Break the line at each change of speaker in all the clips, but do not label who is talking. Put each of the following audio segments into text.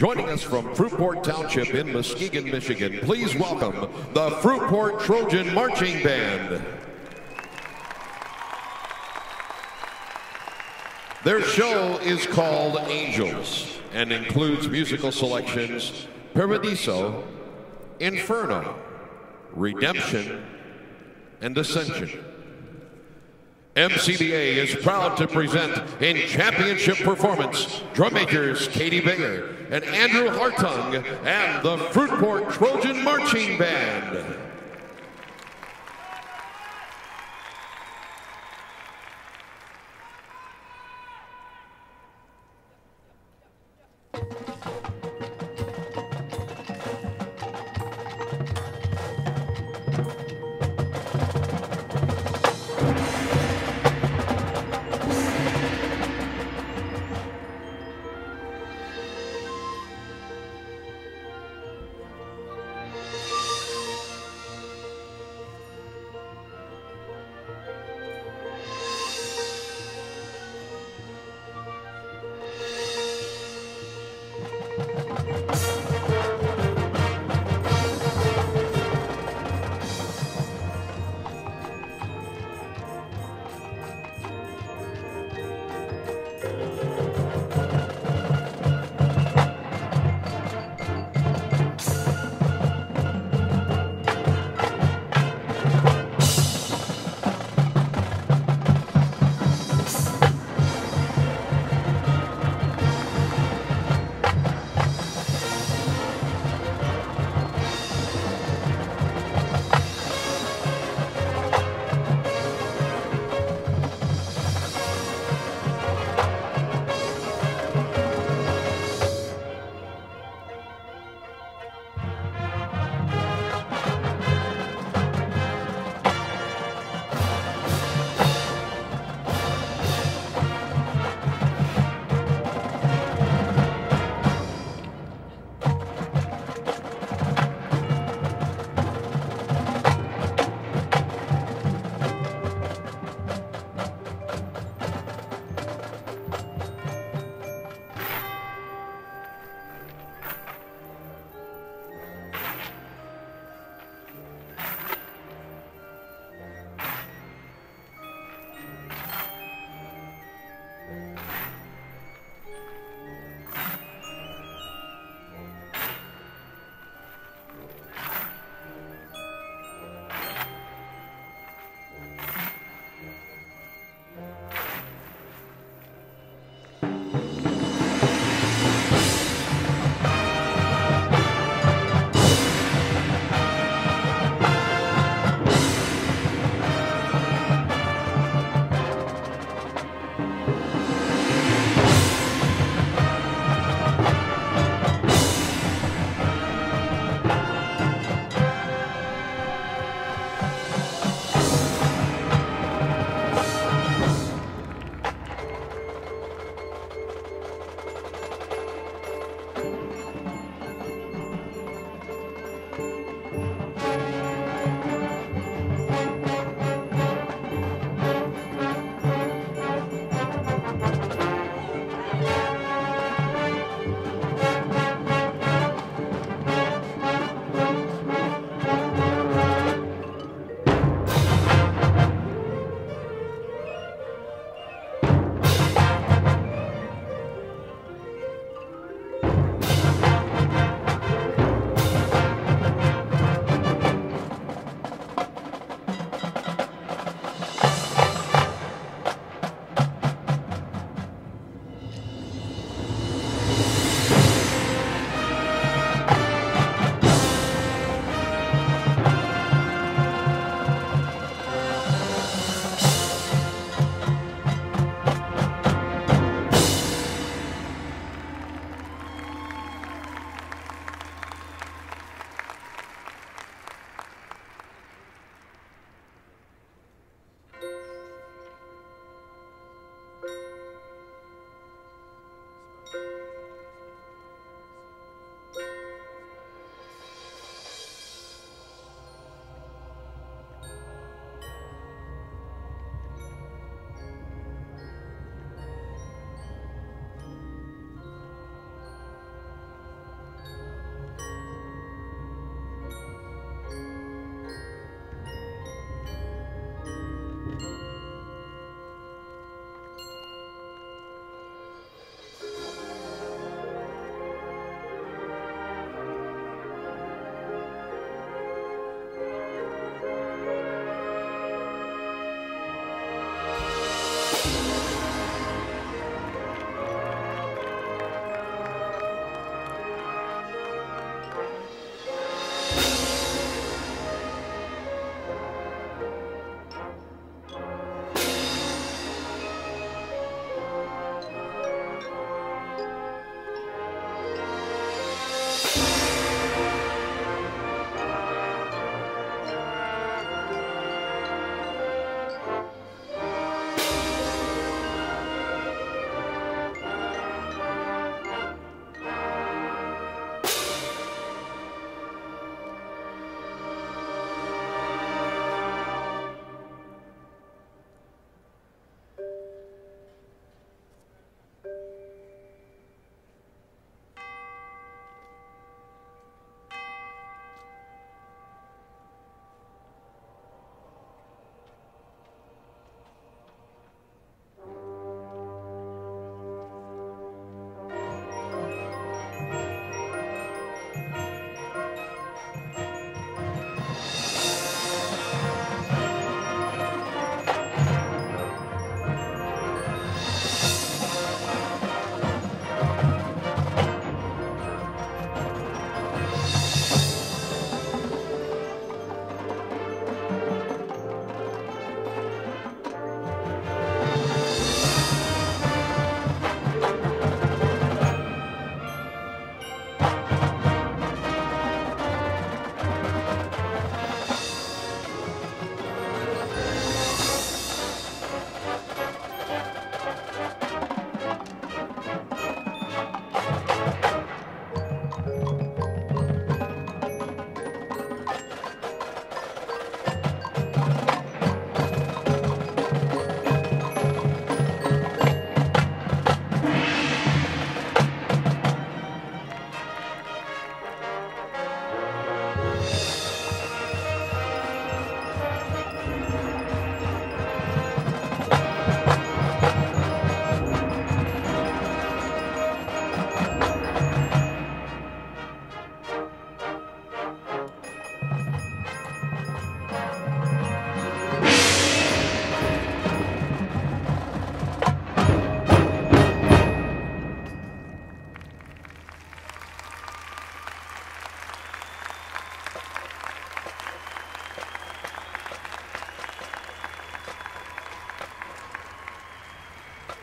Joining us from Fruitport Township in Muskegon, Michigan, please welcome the Fruitport Trojan Marching Band. Their show is called Angels and includes musical selections Paradiso, Inferno, Redemption, and Ascension. MCBA is proud to present in championship performance drum majors Kati Bayer and Andrew Hartung and the Fruitport Trojan Marching Band.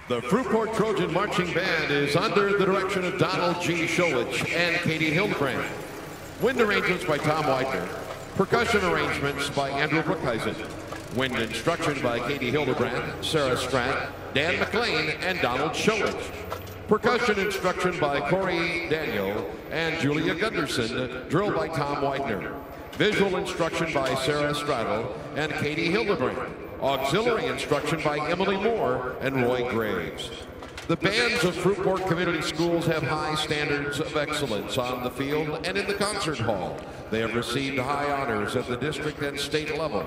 The Fruitport Trojan Marching Band is under the direction of Donald G. Showich and Katie Hildebrand. Wind arrangements by Tom Widener. Percussion arrangements by Andrew Brookhuizen. Wind instruction by Katie Hildebrand, Sarah Stratt, Dan McLean, and Donald Showich. Percussion instruction by Corey Daniel and Julia Gunderson, drill by Tom Widener. Visual instruction by Sarah Straddle and Katie Hildebrand. Auxiliary instruction by Emily Moore and Roy Graves. The bands of Fruitport Community Schools have high standards of excellence on the field and in the concert hall. They have received high honors at the district and state level.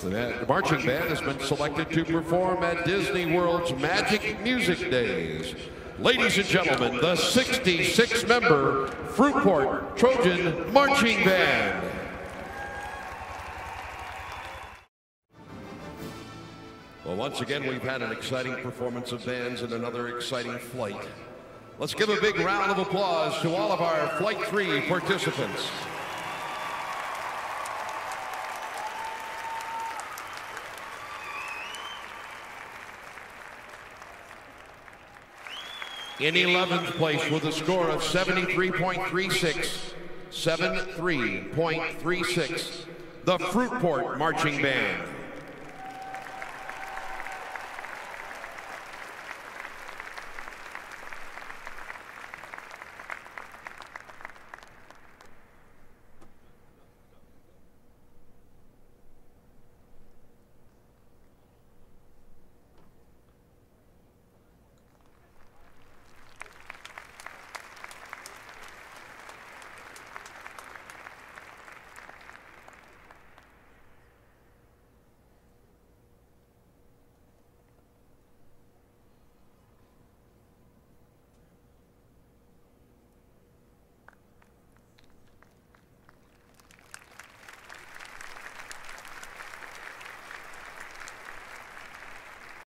The marching band has been selected to perform at Disney World's Magic Music Days. Ladies and gentlemen, the 66-member Fruitport Trojan Marching Band. Well, once again, we've had an exciting performance of bands and another exciting flight. Let's give a big round of applause to all of our Flight 3 participants. In 11th place with a score of 73.36, 73.36, the Fruitport Marching Band.